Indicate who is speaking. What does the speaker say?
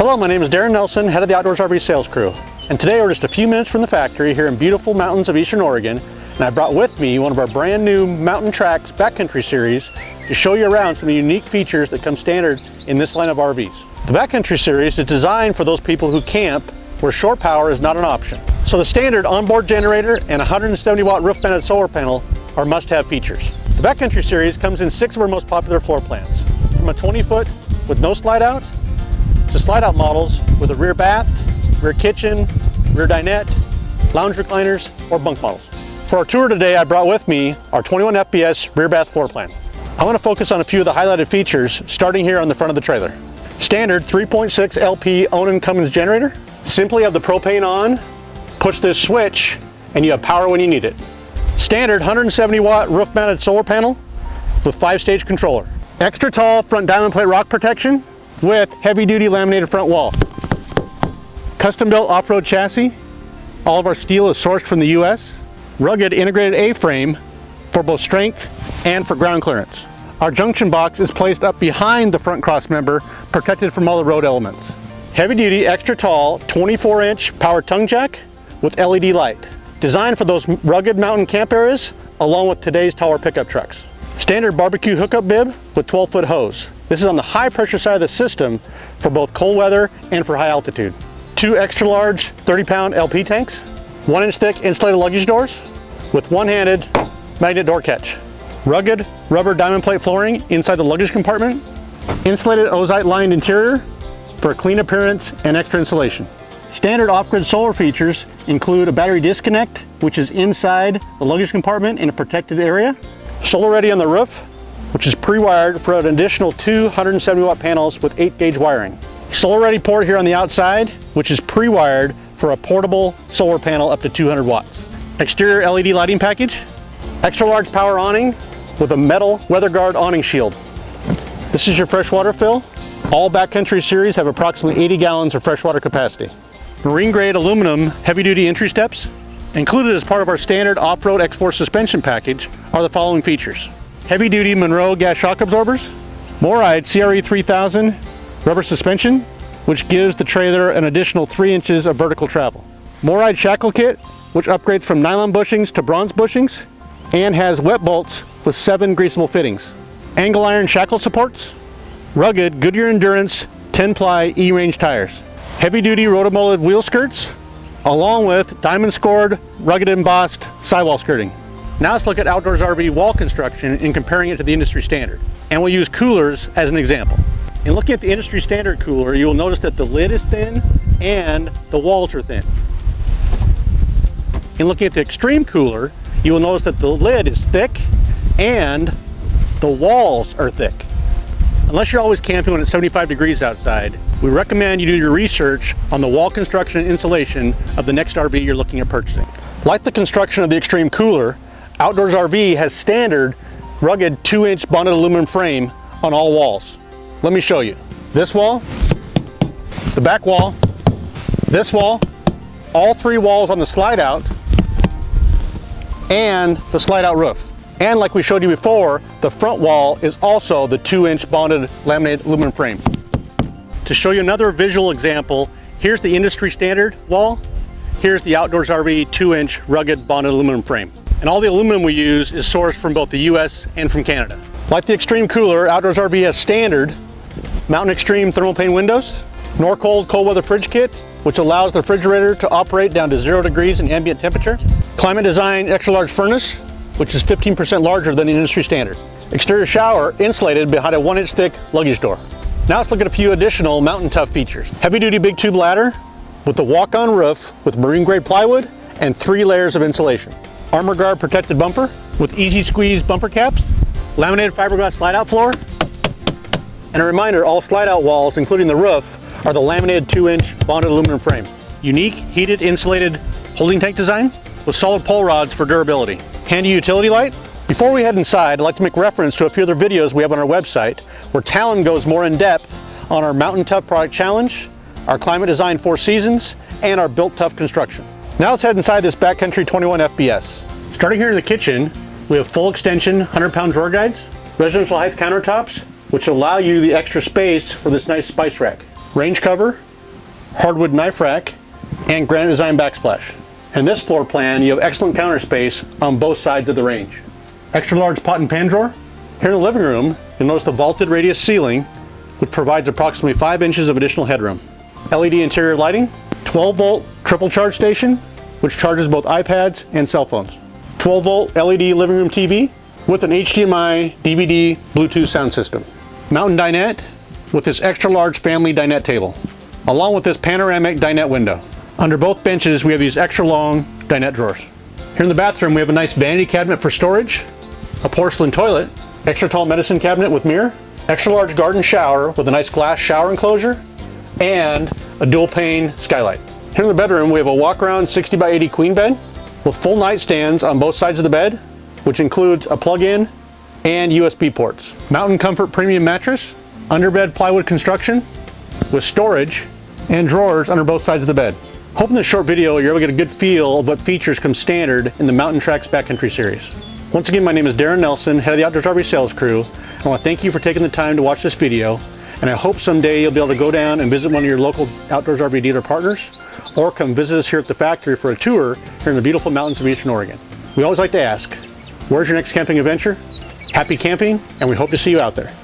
Speaker 1: Hello, my name is Darren Nelson, head of the Outdoors RV sales crew. And today we're just a few minutes from the factory here in beautiful mountains of Eastern Oregon. And I brought with me one of our brand new Mountain Tracks Backcountry Series to show you around some of the unique features that come standard in this line of RVs. The Backcountry Series is designed for those people who camp where shore power is not an option. So the standard onboard generator and 170 watt roof mounted solar panel are must-have features. The Backcountry Series comes in six of our most popular floor plans, from a 20 foot with no slide out to slide out models with a rear bath, rear kitchen, rear dinette, lounge recliners, or bunk models. For our tour today, I brought with me our 21 FPS rear bath floor plan. I want to focus on a few of the highlighted features, starting here on the front of the trailer. Standard 3.6 LP Onan Cummins generator. Simply have the propane on, push this switch, and you have power when you need it. Standard 170 watt roof mounted solar panel with five stage controller. Extra tall front diamond plate rock protection with heavy duty laminated front wall. Custom built off-road chassis. All of our steel is sourced from the US. Rugged integrated A-frame for both strength and for ground clearance. Our junction box is placed up behind the front cross member, protected from all the road elements. Heavy duty, extra tall, 24 inch power tongue jack with LED light. Designed for those rugged mountain camp areas, along with today's taller pickup trucks. Standard barbecue hookup bib with 12 foot hose. This is on the high pressure side of the system for both cold weather and for high altitude. Two extra large 30 pound LP tanks, one inch thick insulated luggage doors with one-handed magnet door catch. Rugged rubber diamond plate flooring inside the luggage compartment. Insulated ozite lined interior for a clean appearance and extra insulation. Standard off-grid solar features include a battery disconnect, which is inside the luggage compartment in a protected area. Solar ready on the roof, which is pre-wired for an additional 270 watt panels with 8 gauge wiring. Solar ready port here on the outside, which is pre-wired for a portable solar panel up to 200 watts. Exterior LED lighting package, extra large power awning with a metal weather guard awning shield. This is your freshwater fill. All backcountry series have approximately 80 gallons of freshwater capacity. Marine grade aluminum heavy duty entry steps. Included as part of our standard off-road X-Force suspension package are the following features. Heavy duty Monroe gas shock absorbers, MORryde CRE 3000 rubber suspension, which gives the trailer an additional three inches of vertical travel. MORryde shackle kit, which upgrades from nylon bushings to bronze bushings, and has wet bolts with seven greasable fittings. Angle iron shackle supports, rugged Goodyear Endurance 10 ply E-range tires heavy duty rotomolded wheel skirts, along with diamond scored, rugged embossed sidewall skirting. Now let's look at outdoors RV wall construction and comparing it to the industry standard. And we'll use coolers as an example. In looking at the industry standard cooler, you will notice that the lid is thin and the walls are thin. In looking at the extreme cooler, you will notice that the lid is thick and the walls are thick. Unless you're always camping when it's 75 degrees outside, we recommend you do your research on the wall construction and insulation of the next RV you're looking at purchasing. Like the construction of the Extreme Cooler, Outdoors RV has standard rugged 2-inch bonded aluminum frame on all walls. Let me show you. This wall, the back wall, this wall, all three walls on the slide out, and the slide out roof. And like we showed you before, the front wall is also the two inch bonded laminated aluminum frame. To show you another visual example, here's the industry standard wall. Here's the Outdoors RV two inch rugged bonded aluminum frame. And all the aluminum we use is sourced from both the US and from Canada. Like the Extreme Cooler, Outdoors RV has standard Mountain Extreme thermal pane windows, Norcold cold weather fridge kit, which allows the refrigerator to operate down to zero degrees in ambient temperature. Climate Design extra large furnace, which is 15% larger than the industry standard. Exterior shower insulated behind a one inch thick luggage door. Now let's look at a few additional Mountain Tough features. Heavy duty big tube ladder with a walk-on roof with marine grade plywood and three layers of insulation. Armor guard protected bumper with easy squeeze bumper caps, laminated fiberglass slide out floor, and a reminder all slide out walls, including the roof, are the laminated two inch bonded aluminum frame. Unique heated insulated holding tank design with solid pole rods for durability handy utility light. Before we head inside, I'd like to make reference to a few other videos we have on our website where Talon goes more in depth on our Mountain Tough Product Challenge, our Climate Design Four Seasons, and our Built Tough construction. Now let's head inside this Backcountry 21 FBS. Starting here in the kitchen, we have full extension 100 pound drawer guides, residential height countertops, which allow you the extra space for this nice spice rack. Range cover, hardwood knife rack, and granite design backsplash. In this floor plan, you have excellent counter space on both sides of the range. Extra large pot and pan drawer. Here in the living room, you'll notice the vaulted radius ceiling, which provides approximately 5 inches of additional headroom. LED interior lighting, 12 volt triple charge station, which charges both iPads and cell phones. 12 volt LED living room TV with an HDMI DVD Bluetooth sound system. Mountain dinette with this extra large family dinette table, along with this panoramic dinette window. Under both benches, we have these extra long dinette drawers. Here in the bathroom, we have a nice vanity cabinet for storage, a porcelain toilet, extra tall medicine cabinet with mirror, extra large garden shower with a nice glass shower enclosure, and a dual pane skylight. Here in the bedroom, we have a walk around 60 by 80 queen bed with full nightstands on both sides of the bed, which includes a plug-in and USB ports. Mountain Comfort Premium Mattress, underbed plywood construction with storage and drawers under both sides of the bed. Hoping this short video you're able to get a good feel of what features come standard in the Mountain Tracks Backcountry Series. Once again, my name is Darren Nelson, head of the Outdoors RV sales crew. I want to thank you for taking the time to watch this video, and I hope someday you'll be able to go down and visit one of your local Outdoors RV dealer partners, or come visit us here at the factory for a tour here in the beautiful mountains of Eastern Oregon. We always like to ask, where's your next camping adventure? Happy camping, and we hope to see you out there.